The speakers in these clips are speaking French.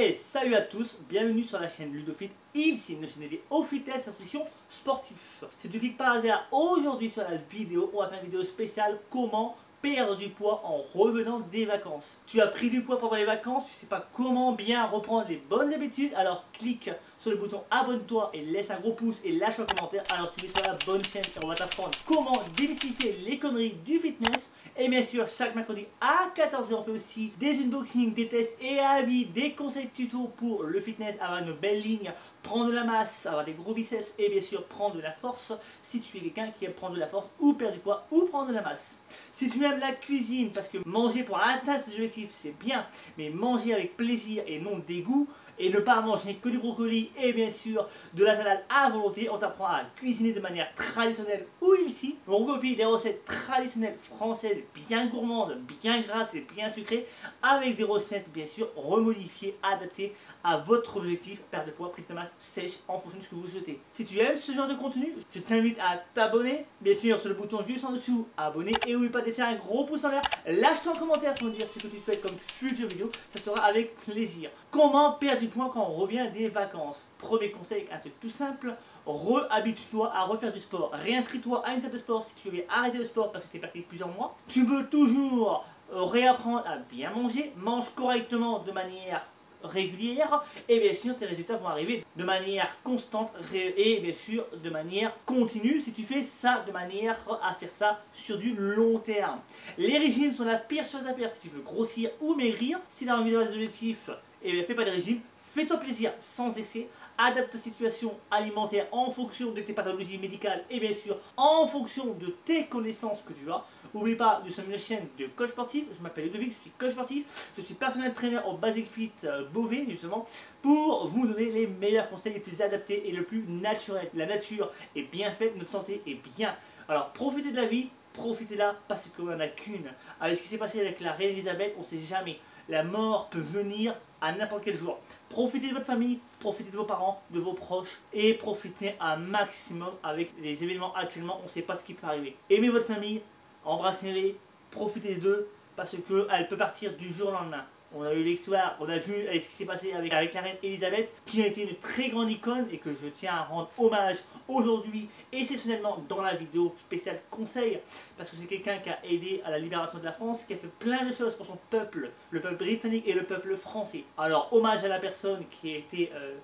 Et salut à tous, bienvenue sur la chaîne Ludofit. Ici, une chaîne dédiée au fitness et nutrition. Si tu cliques par hasard aujourd'hui sur la vidéo, on va faire une vidéo spéciale comment perdre du poids en revenant des vacances. Tu as pris du poids pendant les vacances, tu sais pas comment bien reprendre les bonnes habitudes, alors clique sur le bouton abonne-toi et laisse un gros pouce et lâche un commentaire, alors tu es sur la bonne chaîne car on va t'apprendre comment démystifier les conneries du fitness. Et bien sûr chaque mercredi à 14h on fait aussi des unboxings, des tests et avis, des conseils tuto pour le fitness, avoir une belle ligne, prendre de la masse, avoir des gros biceps et bien sûr prendre de la force. Si tu es quelqu'un qui aime prendre de la force ou perdre du poids ou prendre de la masse. Si tu aimes la cuisine, parce que manger pour atteindre ses objectifs, c'est bien, mais manger avec plaisir et non dégoût, et ne pas manger que du brocoli et bien sûr de la salade à volonté, on t'apprend à cuisiner de manière traditionnelle ou ici. On copie des recettes traditionnelles françaises bien gourmandes, bien grasses et bien sucrées avec des recettes bien sûr remodifiées, adaptées à votre objectif, perte de poids, prise de masse sèche en fonction de ce que vous souhaitez. Si tu aimes ce genre de contenu, je t'invite à t'abonner, bien sûr sur le bouton juste en dessous, abonner et n'oublie pas de laisser un gros pouce en l'air, lâche un commentaire pour me dire ce que tu souhaites comme future vidéo, ça sera avec plaisir. Comment perdre du poids quand on revient des vacances Premier conseil, un truc tout simple, re-habitue-toi à refaire du sport. Réinscris-toi à une salle de sport si tu veux arrêter le sport parce que tu es parti plusieurs mois. Tu veux toujours réapprendre à bien manger, mange correctement de manière régulière et bien sûr tes résultats vont arriver de manière constante et bien sûr de manière continue si tu fais ça de manière à faire ça sur du long terme. Les régimes sont la pire chose à faire si tu veux grossir ou maigrir. Si tu as envie de des objectifs, et eh fais pas de régime, fais-toi plaisir sans excès adapte ta situation alimentaire en fonction de tes pathologies médicales et bien sûr en fonction de tes connaissances que tu as. N'oublie pas, nous sommes une chaîne de coach sportif, je m'appelle Ludovic, je suis coach sportif, je suis personnel trainer au Basic Fit euh, Beauvais justement pour vous donner les meilleurs conseils les plus adaptés et le plus naturels. La nature est bien faite, notre santé est bien. Alors profitez de la vie, profitez-la parce qu'on n'en a qu'une. Avec ce qui s'est passé avec la reine Elisabeth, on ne sait jamais. La mort peut venir à n'importe quel jour. Profitez de votre famille, profitez de vos parents, de vos proches et profitez un maximum avec les événements actuellement. On ne sait pas ce qui peut arriver. Aimez votre famille, embrassez-les, profitez d'eux parce qu'elle peut partir du jour au lendemain. On a eu l'histoire, on a vu ce qui s'est passé avec, la reine Elisabeth, qui a été une très grande icône et que je tiens à rendre hommage aujourd'hui, exceptionnellement dans la vidéo spéciale conseil, parce que c'est quelqu'un qui a aidé à la libération de la France, qui a fait plein de choses pour son peuple, le peuple britannique et le peuple français. Alors, hommage à la personne qui a été, euh,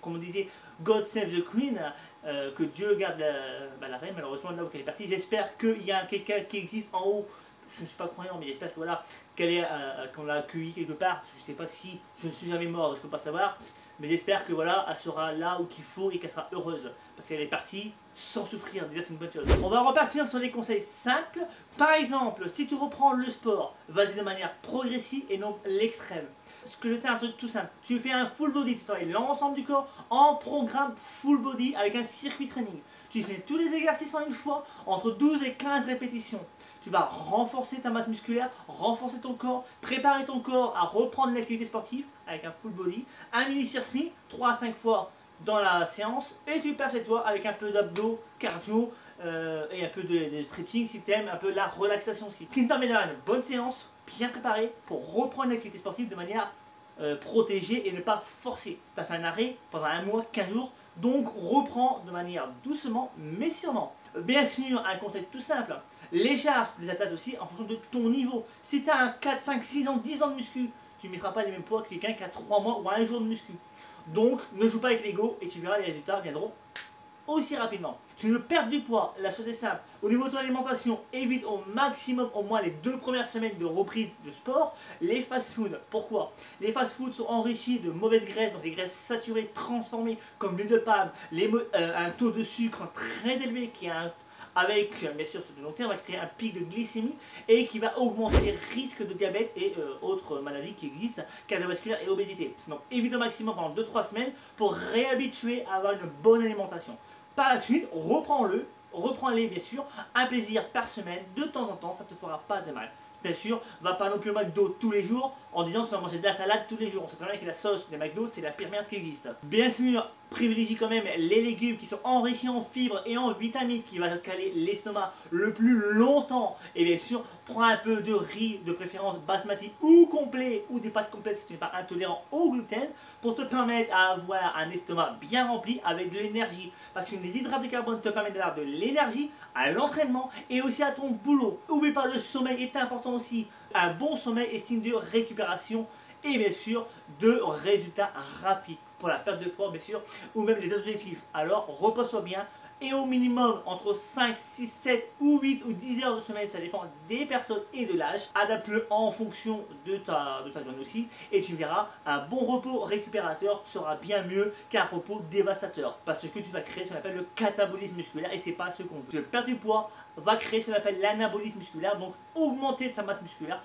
comme on disait, God Save the Queen, euh, que Dieu garde bah, la reine, malheureusement là où elle est partie. J'espère qu'il y a quelqu'un qui existe en haut je ne suis pas croyant, mais j'espère que voilà, qu'elle est, euh, qu'on l'a accueillie quelque part. Je ne sais pas si je ne suis jamais mort, je ne peux pas savoir. Mais j'espère que voilà, elle sera là où qu'il faut et qu'elle sera heureuse. Parce qu'elle est partie sans souffrir. Déjà, c'est une bonne chose. On va repartir sur des conseils simples. Par exemple, si tu reprends le sport, vas-y de manière progressive et non l'extrême. Ce que je sais, un truc tout simple. Tu fais un full body, tu travailles l'ensemble du corps en programme full body avec un circuit training. Tu fais tous les exercices en une fois, entre 12 et 15 répétitions tu vas renforcer ta masse musculaire, renforcer ton corps, préparer ton corps à reprendre l'activité sportive avec un full body, un mini-circuit, 3 à 5 fois dans la séance, et tu passes chez toi avec un peu d'abdos, cardio, euh, et un peu de, stretching si tu aimes, un peu la relaxation aussi. Qui te permet une bonne séance, bien préparée, pour reprendre l'activité sportive de manière euh, protégée et ne pas forcer. Tu as fait un arrêt pendant un mois, 15 jours, donc reprends de manière doucement mais sûrement. Bien sûr, un conseil tout simple, les charges, les attaques aussi en fonction de ton niveau. Si tu un 4, 5, 6 ans, 10 ans de muscu, tu ne mettras pas les mêmes poids que quelqu'un qui a 3 mois ou un jour de muscu. Donc, ne joue pas avec l'ego et tu verras les résultats viendront aussi rapidement. Tu veux perdre du poids, la chose est simple. Au niveau de ton alimentation, évite au maximum, au moins les deux premières semaines de reprise de sport, les fast-foods. Pourquoi? Les fast-foods sont enrichis de mauvaises graisses, donc des graisses saturées, transformées, comme l'huile de palme, euh, un taux de sucre très élevé qui a un avec, bien sûr, sur le long terme, va créer un pic de glycémie et qui va augmenter les risques de diabète et euh, autres maladies qui existent, cardiovasculaire et obésité. Donc évite au maximum pendant 2-3 semaines pour réhabituer à avoir une bonne alimentation. Par la suite, reprends-le, reprends-les bien sûr, un plaisir par semaine, de temps en temps, ça ne te fera pas de mal. Bien sûr, va pas non plus au McDo tous les jours en disant que tu vas manger de la salade tous les jours. On sait très bien que la sauce des McDo, c'est la pire merde qui existe. Bien sûr, privilégie quand même les légumes qui sont enrichis en fibres et en vitamines qui va caler l'estomac le plus longtemps. Et bien sûr, prends un peu de riz, de préférence basmati ou complet, ou des pâtes complètes si tu n'es pas intolérant au gluten, pour te permettre d'avoir un estomac bien rempli avec de l'énergie. Parce que les hydrates de carbone te permettent d'avoir de l'énergie à l'entraînement et aussi à ton boulot. Oublie pas, le sommeil est important aussi. Un bon sommeil est signe de récupération et bien sûr de résultats rapides pour la perte de poids bien sûr ou même les objectifs. Alors repose-toi bien et au minimum entre 5, 6, 7 ou 8 ou 10 heures de sommeil, ça dépend des personnes et de l'âge. Adapte-le en fonction de ta, de ta journée aussi et tu verras, un bon repos récupérateur sera bien mieux qu'un repos dévastateur parce que tu vas créer ce qu'on appelle le catabolisme musculaire et c'est pas ce qu'on veut. Tu perdre du poids va créer ce qu'on appelle l'anabolisme musculaire, donc augmenter ta masse musculaire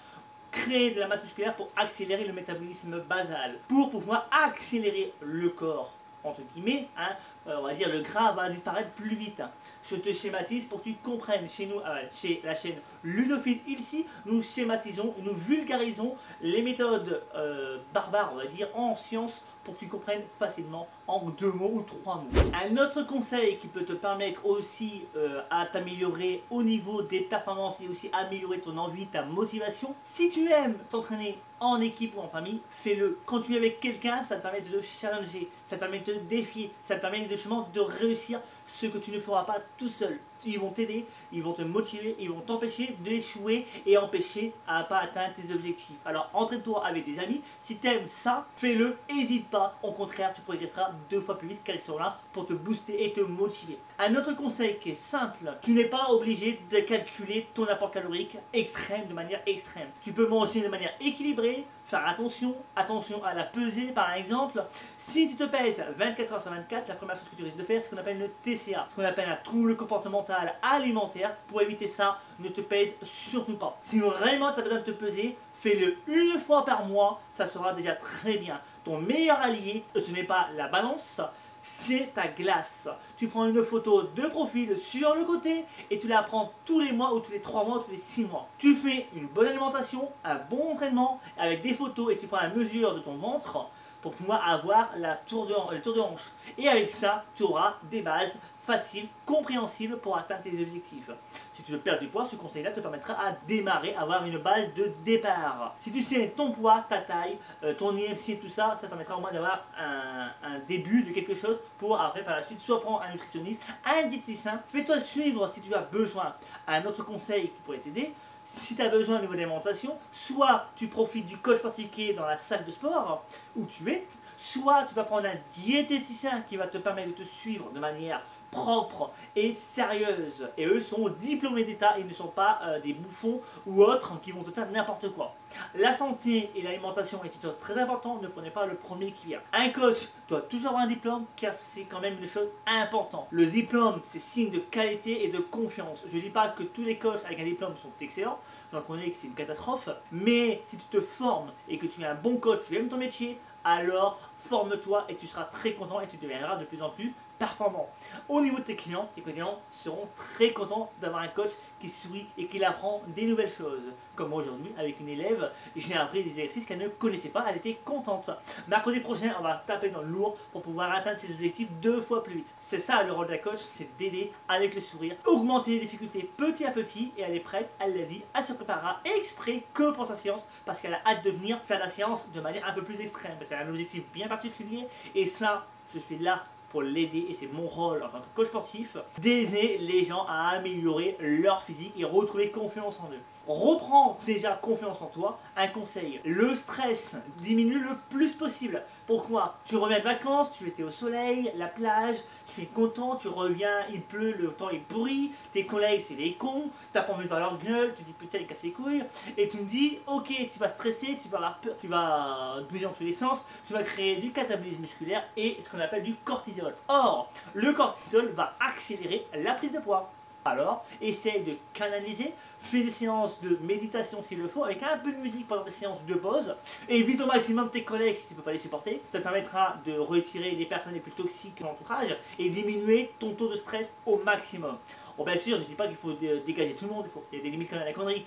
créer de la masse musculaire pour accélérer le métabolisme basal, pour pouvoir accélérer le corps entre guillemets, hein, euh, on va dire le gras va disparaître plus vite. Je te schématise pour que tu comprennes. Chez nous, euh, chez la chaîne Ludophile ici, nous schématisons, nous vulgarisons les méthodes euh, barbares, on va dire, en science pour que tu comprennes facilement en deux mots ou trois mots. Un autre conseil qui peut te permettre aussi à t'améliorer au niveau des performances et aussi améliorer ton envie, ta motivation. Si tu aimes t'entraîner en équipe ou en famille, fais-le. Quand tu es avec quelqu'un, ça te permet de te challenger, ça te permet de te défier, ça te permet de, de réussir ce que tu ne feras pas tout seul. Ils vont t'aider, ils vont te motiver, ils vont t'empêcher d'échouer et empêcher à pas atteindre tes objectifs. Alors entraîne-toi avec des amis. Si tu aimes ça, fais-le, n'hésite pas. Au contraire, tu progresseras deux fois plus vite ils sont là pour te booster et te motiver. Un autre conseil qui est simple, tu n'es pas obligé de calculer ton apport calorique extrême de manière extrême. Tu peux manger de manière équilibrée, faire attention, attention à la pesée par exemple. Si tu te pèses 24 heures sur 24, la première chose que tu risques de faire, c'est ce qu'on appelle le TCA, ce qu'on appelle un trouble comportemental alimentaire. Pour éviter ça, ne te pèse surtout pas. Si vraiment tu as besoin de te peser, fais-le une fois par mois, ça sera déjà très bien. Ton meilleur allié, ce n'est pas la balance, c'est ta glace. Tu prends une photo de profil sur le côté et tu la prends tous les mois ou tous les 3 mois ou tous les 6 mois. Tu fais une bonne alimentation, un bon entraînement avec des photos et tu prends la mesure de ton ventre pour pouvoir avoir la tour de, le tour de hanche. Et avec ça, tu auras des bases facile, compréhensible pour atteindre tes objectifs. Si tu veux perdre du poids, ce conseil-là te permettra à démarrer, avoir une base de départ. Si tu sais ton poids, ta taille, euh, ton IMC tout ça, ça permettra au moins d'avoir un, début de quelque chose pour après par la suite soit prendre un nutritionniste, un diététicien, fais-toi suivre si tu as besoin. Un autre conseil qui pourrait t'aider, si tu as besoin de niveau d'alimentation, soit tu profites du coach particulier dans la salle de sport où tu es, soit tu vas prendre un diététicien qui va te permettre de te suivre de manière propre et sérieuse. Et eux sont diplômés d'État, ils ne sont pas euh, des bouffons ou autres qui vont te faire n'importe quoi. La santé et l'alimentation est une chose très importante, ne prenez pas le premier qui vient. Un coach doit toujours avoir un diplôme car c'est quand même une chose importante. Le diplôme, c'est signe de qualité et de confiance. Je ne dis pas que tous les coachs avec un diplôme sont excellents, j'en connais que c'est une catastrophe, mais si tu te formes et que tu es un bon coach, tu aimes ton métier, alors forme-toi et tu seras très content et tu deviendras de plus en plus performant. Au niveau de tes clients, tes clients seront très contents d'avoir un coach qui sourit et qui apprend des nouvelles choses. Comme aujourd'hui, avec une élève, j'ai appris des exercices qu'elle ne connaissait pas, elle était contente. Mercredi prochain, on va taper dans le lourd pour pouvoir atteindre ses objectifs deux fois plus vite. C'est ça le rôle la coach, c'est d'aider avec le sourire, augmenter les difficultés petit à petit et elle est prête, elle l'a dit, elle se préparera exprès que pour sa séance parce qu'elle a hâte de venir faire la séance de manière un peu plus extrême parce qu'elle a un objectif bien particulier et ça, je suis là pour l'aider, et c'est mon rôle en tant que coach sportif, d'aider les gens à améliorer leur physique et retrouver confiance en eux. Reprends déjà confiance en toi. Un conseil, le stress diminue le plus possible. Pourquoi? Tu reviens de vacances, tu étais au soleil, la plage, tu es content, tu reviens, il pleut, le temps est pourri, tes collègues c'est des cons, t'as pas envie de voir leur gueule, tu dis putain ils cassent les couilles, et tu me dis ok tu vas stresser, tu vas avoir peur, tu vas bouger dans tous les sens, tu vas créer du catabolisme musculaire et ce qu'on appelle du cortisol. Or, le cortisol va accélérer la prise de poids. Alors, essaye de canaliser, fais des séances de méditation s'il le faut, avec un peu de musique pendant des séances de pause. Évite au maximum tes collègues si tu ne peux pas les supporter. Ça te permettra de retirer les personnes les plus toxiques de l'entourage et diminuer ton taux de stress au maximum. Bon, bien sûr, je ne dis pas qu'il faut dégager tout le monde, il, y a des limites quand même à la connerie.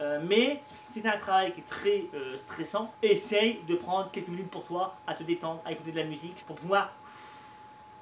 Euh, mais c'est un travail qui est très euh, stressant. Essaye de prendre quelques minutes pour toi, à te détendre, à écouter de la musique, pour pouvoir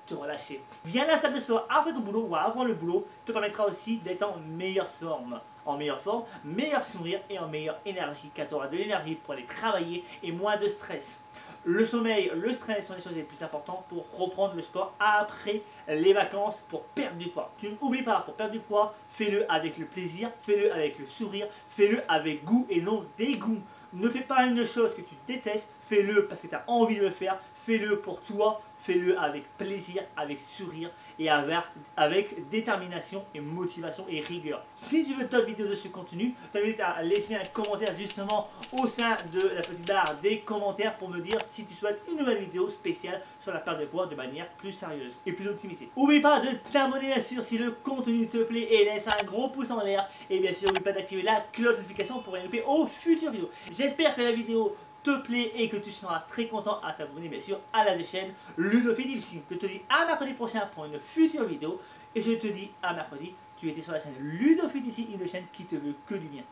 te relâcher. Viens la salle de sport après ton boulot ou avant le boulot, te permettra aussi d'être en meilleure forme. En meilleure forme, meilleur sourire et en meilleure énergie, car tu auras de l'énergie pour aller travailler et moins de stress. Le sommeil, le stress sont les choses les plus importantes pour reprendre le sport après les vacances pour perdre du poids. Tu n'oublies pas, pour perdre du poids, fais-le avec le plaisir, fais-le avec le sourire, fais-le avec goût et non dégoût. Ne fais pas une chose que tu détestes, fais-le parce que tu as envie de le faire, fais-le pour toi, fais-le avec plaisir, avec sourire et avec, détermination et motivation et rigueur. Si tu veux d'autres vidéos de ce contenu, t'invite à laisser un commentaire justement au sein de la petite barre des commentaires pour me dire si tu souhaites une nouvelle vidéo spéciale sur la perte de poids de manière plus sérieuse et plus optimisée. N'oublie pas de t'abonner bien sûr si le contenu te plaît et laisse un gros pouce en l'air et bien sûr n'oublie pas d'activer la cloche de notification pour rien louper aux futures vidéos. J'espère que la vidéo te plaît et que tu seras très content à t'abonner bien sûr à la chaîne Ludophile ici. Je te dis à mercredi prochain pour une future vidéo et je te dis à mercredi, tu étais sur la chaîne Ludophile ici, une chaîne qui te veut que du bien.